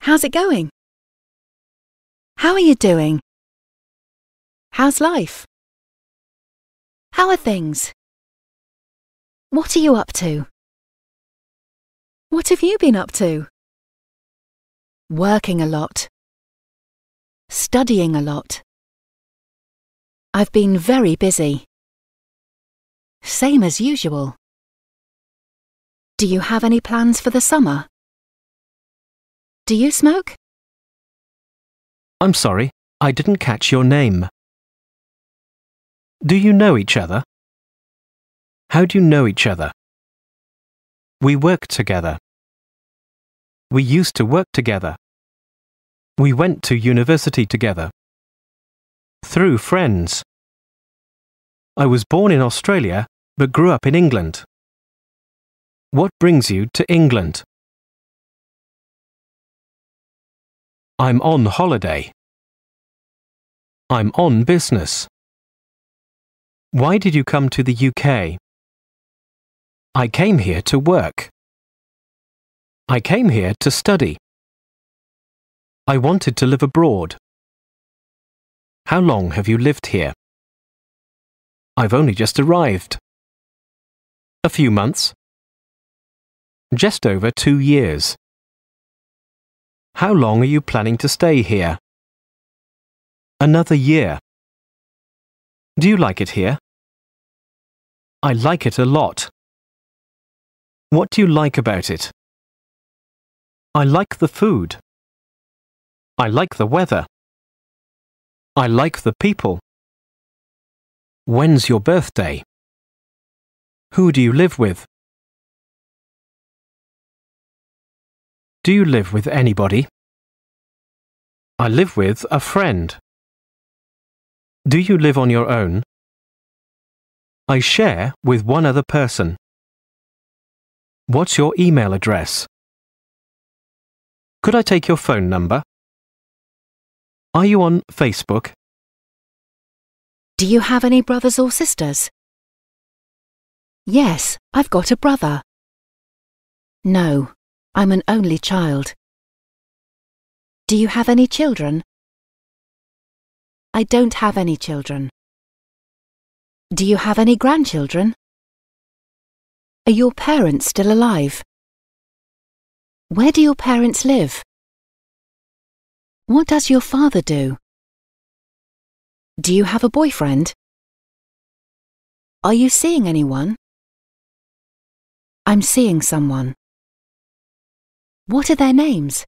How's it going? How are you doing? How's life? How are things? What are you up to? What have you been up to? Working a lot. Studying a lot. I've been very busy. Same as usual. Do you have any plans for the summer? Do you smoke? I'm sorry, I didn't catch your name. Do you know each other? How do you know each other? We work together. We used to work together. We went to university together. Through friends. I was born in Australia but grew up in England. What brings you to England? I'm on holiday. I'm on business. Why did you come to the UK? I came here to work. I came here to study. I wanted to live abroad. How long have you lived here? I've only just arrived. A few months. Just over two years. How long are you planning to stay here? Another year. Do you like it here? I like it a lot. What do you like about it? I like the food. I like the weather. I like the people. When's your birthday? Who do you live with? Do you live with anybody? I live with a friend. Do you live on your own? I share with one other person. What's your email address? Could I take your phone number? Are you on Facebook? Do you have any brothers or sisters? Yes, I've got a brother. No, I'm an only child. Do you have any children? I don't have any children. Do you have any grandchildren? Are your parents still alive? Where do your parents live? What does your father do? Do you have a boyfriend? Are you seeing anyone? I'm seeing someone. What are their names?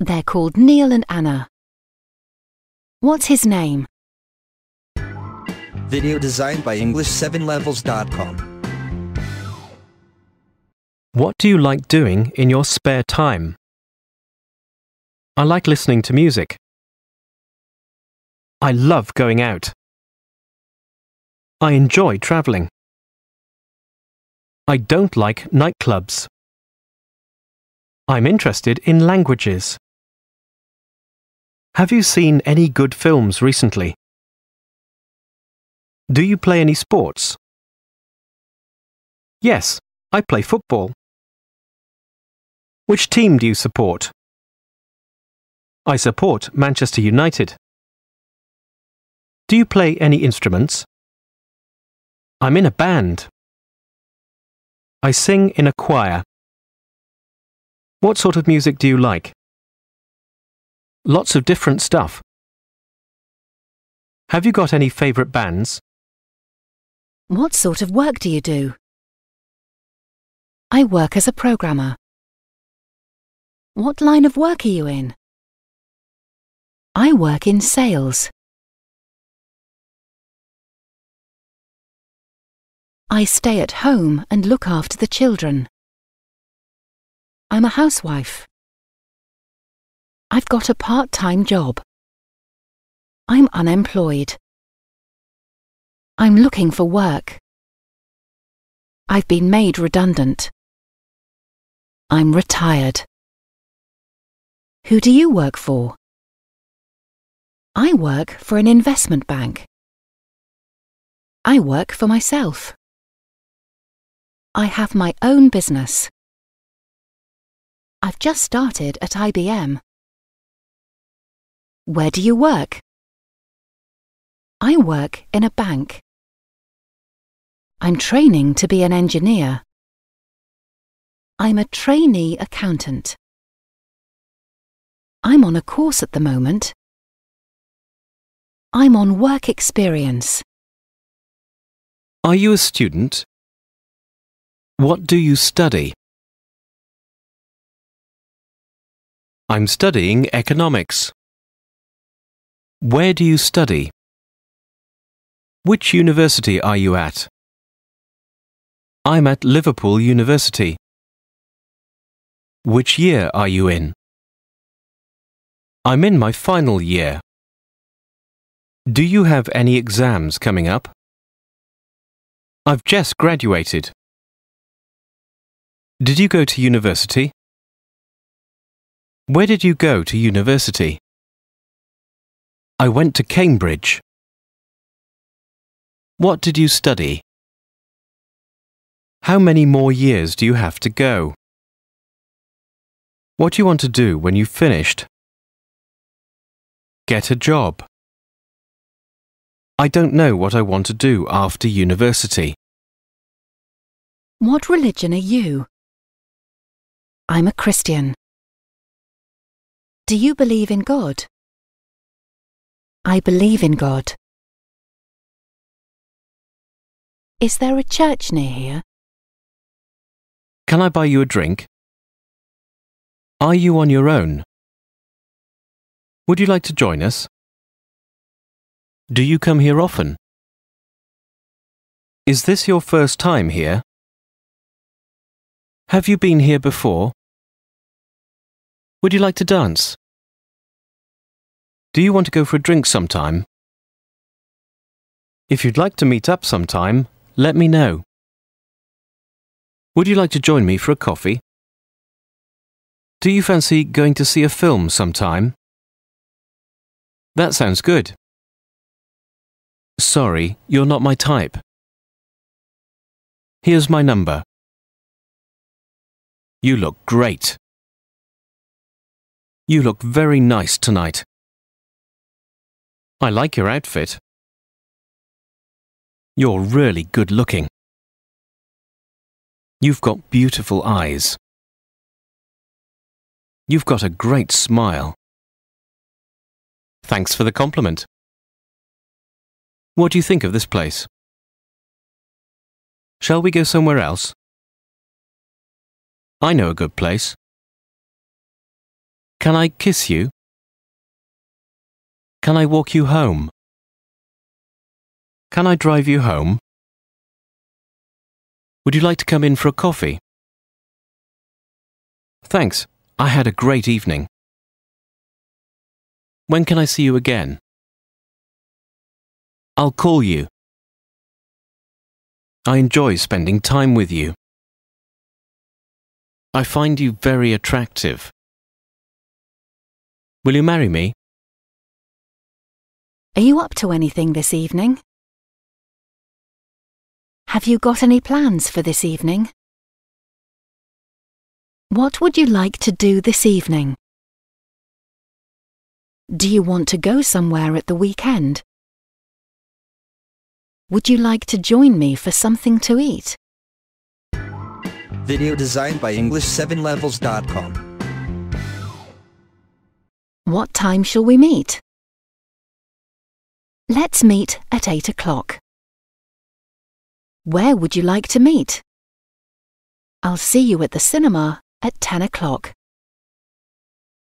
They're called Neil and Anna. What's his name? Video designed by English7levels.com. What do you like doing in your spare time? I like listening to music. I love going out. I enjoy traveling. I don't like nightclubs. I'm interested in languages. Have you seen any good films recently? Do you play any sports? Yes, I play football. Which team do you support? I support Manchester United. Do you play any instruments? I'm in a band. I sing in a choir. What sort of music do you like? Lots of different stuff. Have you got any favourite bands? What sort of work do you do? I work as a programmer. What line of work are you in? I work in sales. I stay at home and look after the children. I'm a housewife. I've got a part-time job. I'm unemployed. I'm looking for work. I've been made redundant. I'm retired. Who do you work for? I work for an investment bank. I work for myself. I have my own business. I've just started at IBM. Where do you work? I work in a bank. I'm training to be an engineer. I'm a trainee accountant. I'm on a course at the moment. I'm on work experience. Are you a student? What do you study? I'm studying economics. Where do you study? Which university are you at? I'm at Liverpool University. Which year are you in? I'm in my final year. Do you have any exams coming up? I've just graduated. Did you go to university? Where did you go to university? I went to Cambridge. What did you study? How many more years do you have to go? What do you want to do when you've finished? Get a job. I don't know what I want to do after university. What religion are you? I'm a Christian. Do you believe in God? I believe in God. Is there a church near here? Can I buy you a drink? Are you on your own? Would you like to join us? Do you come here often? Is this your first time here? Have you been here before? Would you like to dance? Do you want to go for a drink sometime? If you'd like to meet up sometime, let me know. Would you like to join me for a coffee? Do you fancy going to see a film sometime? That sounds good. Sorry, you're not my type. Here's my number. You look great. You look very nice tonight. I like your outfit. You're really good looking. You've got beautiful eyes. You've got a great smile. Thanks for the compliment. What do you think of this place? Shall we go somewhere else? I know a good place. Can I kiss you? Can I walk you home? Can I drive you home? Would you like to come in for a coffee? Thanks. I had a great evening. When can I see you again? I'll call you. I enjoy spending time with you. I find you very attractive. Will you marry me? Are you up to anything this evening? Have you got any plans for this evening? What would you like to do this evening? Do you want to go somewhere at the weekend? Would you like to join me for something to eat? Video designed by English7levels.com. What time shall we meet? Let's meet at 8 o'clock. Where would you like to meet? I'll see you at the cinema at 10 o'clock.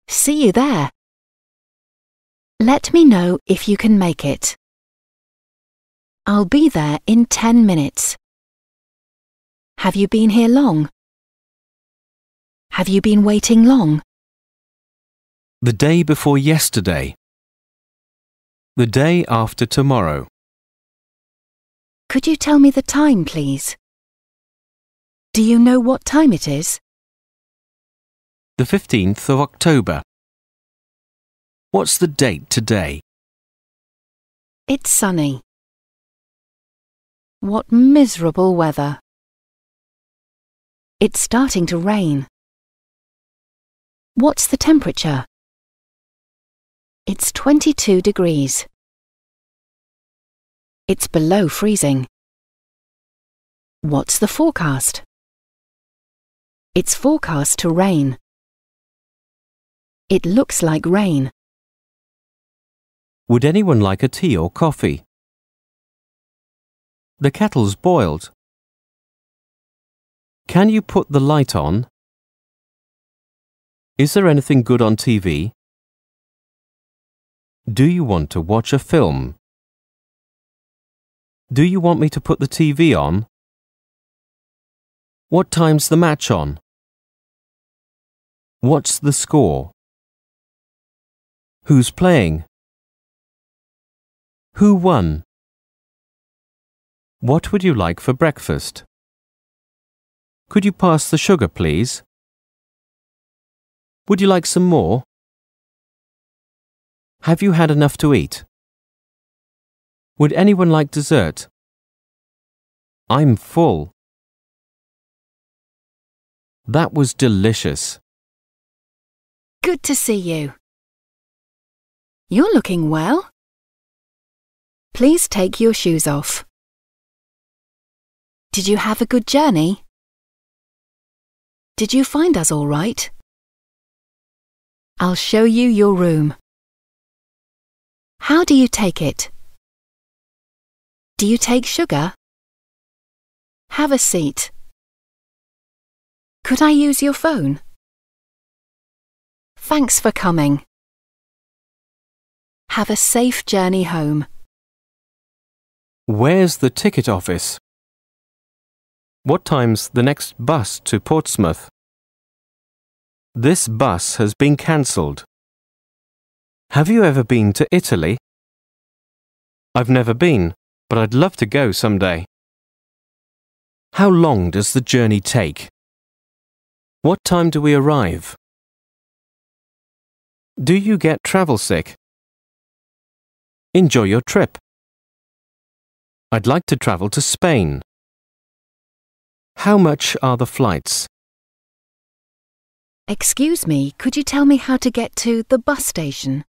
See you there. Let me know if you can make it. I'll be there in 10 minutes. Have you been here long? Have you been waiting long? The day before yesterday. The day after tomorrow. Could you tell me the time, please? Do you know what time it is? The 15th of October. What's the date today? It's sunny. What miserable weather. It's starting to rain. What's the temperature? It's 22 degrees. It's below freezing. What's the forecast? It's forecast to rain. It looks like rain. Would anyone like a tea or coffee? The kettle's boiled. Can you put the light on? Is there anything good on TV? Do you want to watch a film? Do you want me to put the TV on? What time's the match on? What's the score? Who's playing? Who won? What would you like for breakfast? Could you pass the sugar, please? Would you like some more? Have you had enough to eat? Would anyone like dessert? I'm full. That was delicious. Good to see you. You're looking well. Please take your shoes off. Did you have a good journey? Did you find us all right? I'll show you your room. How do you take it? Do you take sugar? Have a seat. Could I use your phone? Thanks for coming. Have a safe journey home. Where's the ticket office? What time's the next bus to Portsmouth? This bus has been cancelled. Have you ever been to Italy? I've never been, but I'd love to go someday. How long does the journey take? What time do we arrive? Do you get travel sick? Enjoy your trip. I'd like to travel to Spain. How much are the flights? Excuse me, could you tell me how to get to the bus station?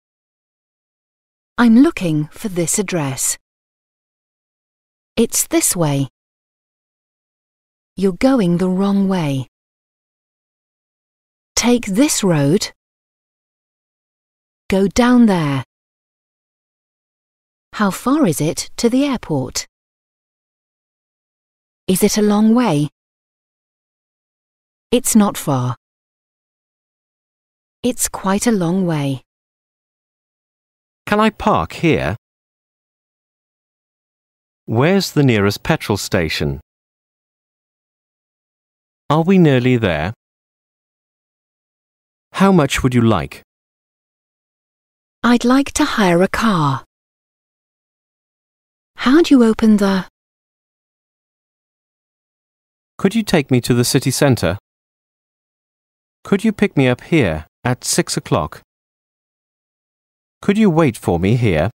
I'm looking for this address. It's this way. You're going the wrong way. Take this road. Go down there. How far is it to the airport? Is it a long way? It's not far. It's quite a long way. Can I park here? Where's the nearest petrol station? Are we nearly there? How much would you like? I'd like to hire a car. How do you open the... Could you take me to the city centre? Could you pick me up here at six o'clock? Could you wait for me here?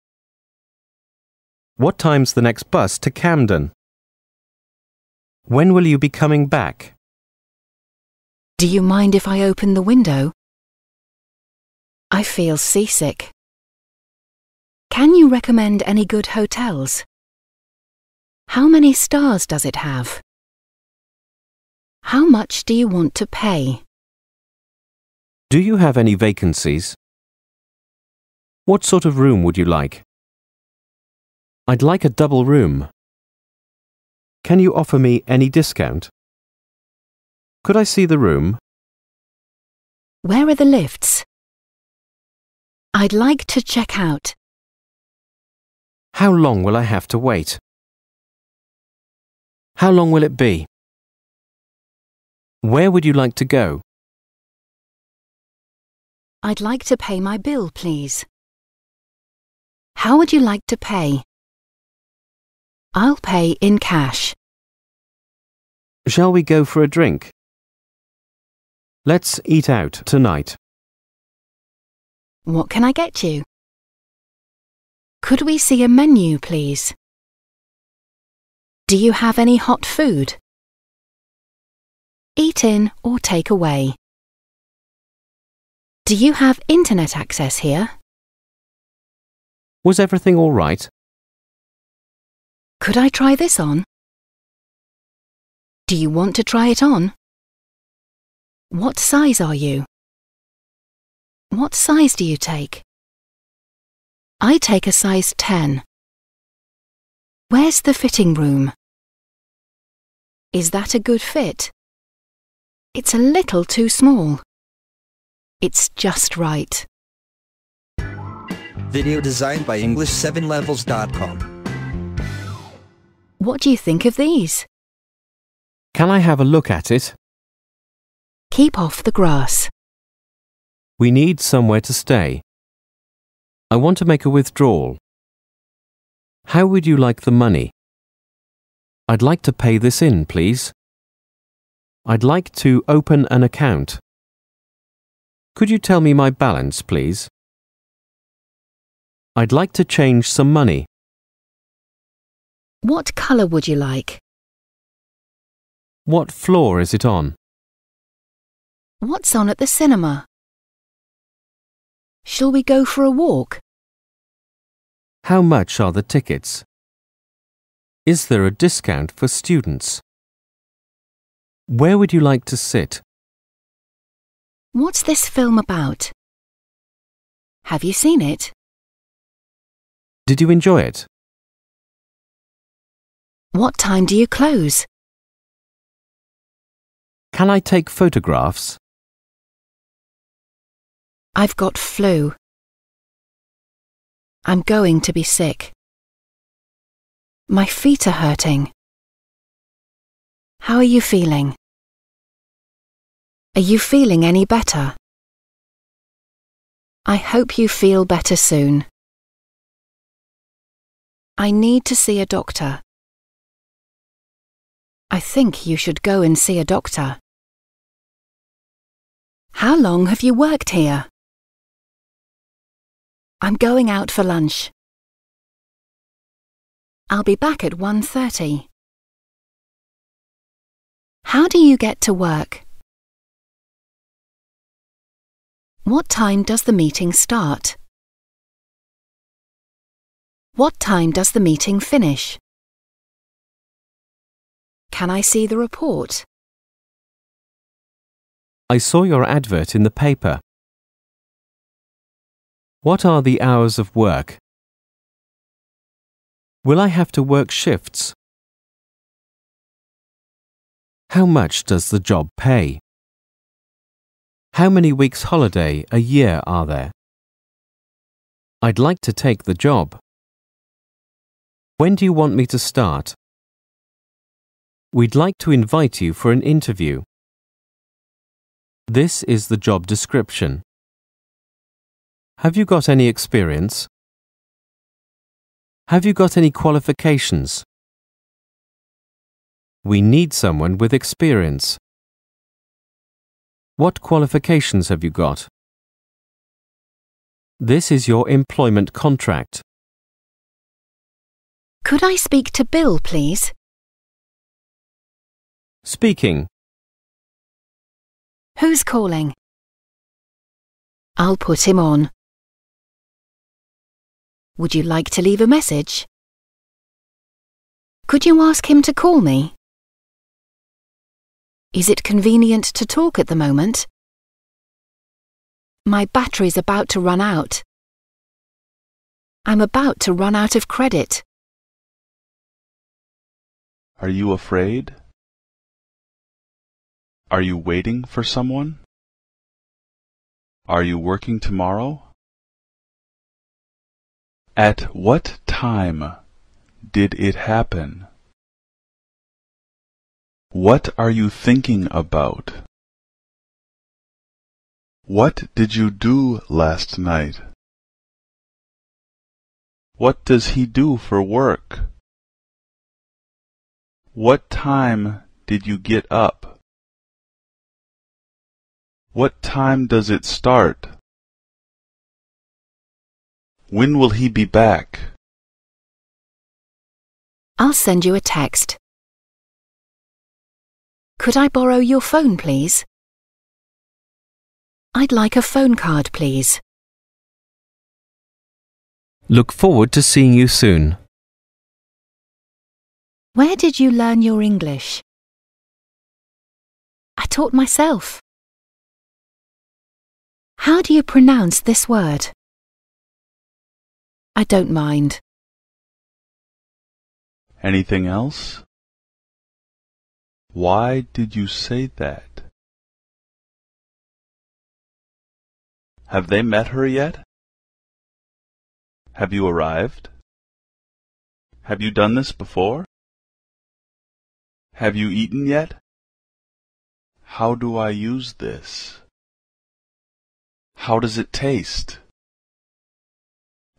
What time's the next bus to Camden? When will you be coming back? Do you mind if I open the window? I feel seasick. Can you recommend any good hotels? How many stars does it have? How much do you want to pay? Do you have any vacancies? What sort of room would you like? I'd like a double room. Can you offer me any discount? Could I see the room? Where are the lifts? I'd like to check out. How long will I have to wait? How long will it be? Where would you like to go? I'd like to pay my bill, please. How would you like to pay? I'll pay in cash. Shall we go for a drink? Let's eat out tonight. What can I get you? Could we see a menu, please? Do you have any hot food? Eat in or take away. Do you have internet access here? Was everything all right? Could I try this on? Do you want to try it on? What size are you? What size do you take? I take a size 10. Where's the fitting room? Is that a good fit? It's a little too small. It's just right. Video designed by English7levels.com. What do you think of these? Can I have a look at it? Keep off the grass. We need somewhere to stay. I want to make a withdrawal. How would you like the money? I'd like to pay this in, please. I'd like to open an account. Could you tell me my balance, please? I'd like to change some money. What colour would you like? What floor is it on? What's on at the cinema? Shall we go for a walk? How much are the tickets? Is there a discount for students? Where would you like to sit? What's this film about? Have you seen it? Did you enjoy it? What time do you close? Can I take photographs? I've got flu. I'm going to be sick. My feet are hurting. How are you feeling? Are you feeling any better? I hope you feel better soon. I need to see a doctor. I think you should go and see a doctor. How long have you worked here? I'm going out for lunch. I'll be back at 1.30. How do you get to work? What time does the meeting start? What time does the meeting finish? Can I see the report? I saw your advert in the paper. What are the hours of work? Will I have to work shifts? How much does the job pay? How many weeks holiday a year are there? I'd like to take the job. When do you want me to start? We'd like to invite you for an interview. This is the job description. Have you got any experience? Have you got any qualifications? We need someone with experience. What qualifications have you got? This is your employment contract. Could I speak to Bill, please? Speaking. Who's calling? I'll put him on. Would you like to leave a message? Could you ask him to call me? Is it convenient to talk at the moment? My battery's about to run out. I'm about to run out of credit. Are you afraid? Are you waiting for someone? Are you working tomorrow? At what time did it happen? What are you thinking about? What did you do last night? What does he do for work? What time did you get up? What time does it start? When will he be back? I'll send you a text. Could I borrow your phone, please? I'd like a phone card, please. Look forward to seeing you soon. Where did you learn your English? I taught myself. How do you pronounce this word? I don't mind. Anything else? Why did you say that? Have they met her yet? Have you arrived? Have you done this before? Have you eaten yet? How do I use this? How does it taste?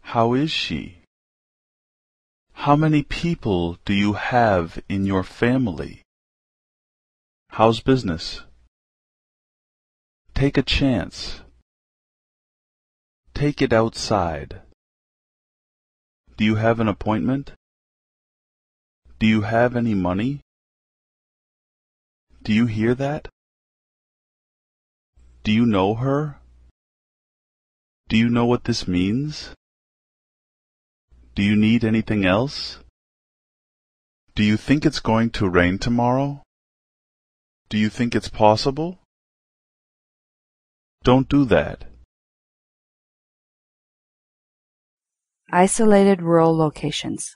How is she? How many people do you have in your family? How's business? Take a chance. Take it outside. Do you have an appointment? Do you have any money? Do you hear that? Do you know her? Do you know what this means? Do you need anything else? Do you think it's going to rain tomorrow? Do you think it's possible? Don't do that. Isolated rural locations.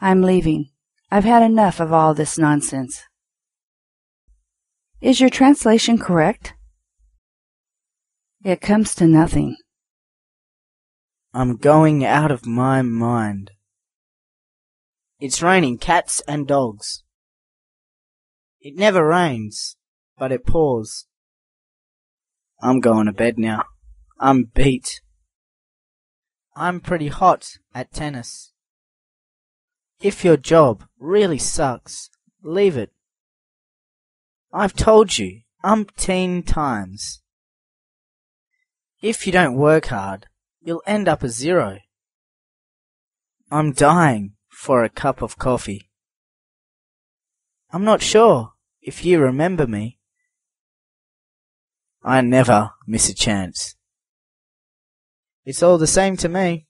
I'm leaving. I've had enough of all this nonsense. Is your translation correct? It comes to nothing. I'm going out of my mind. It's raining cats and dogs. It never rains, but it pours. I'm going to bed now. I'm beat. I'm pretty hot at tennis. If your job really sucks, leave it. I've told you umpteen times. If you don't work hard, you'll end up a zero. I'm dying for a cup of coffee. I'm not sure if you remember me. I never miss a chance. It's all the same to me.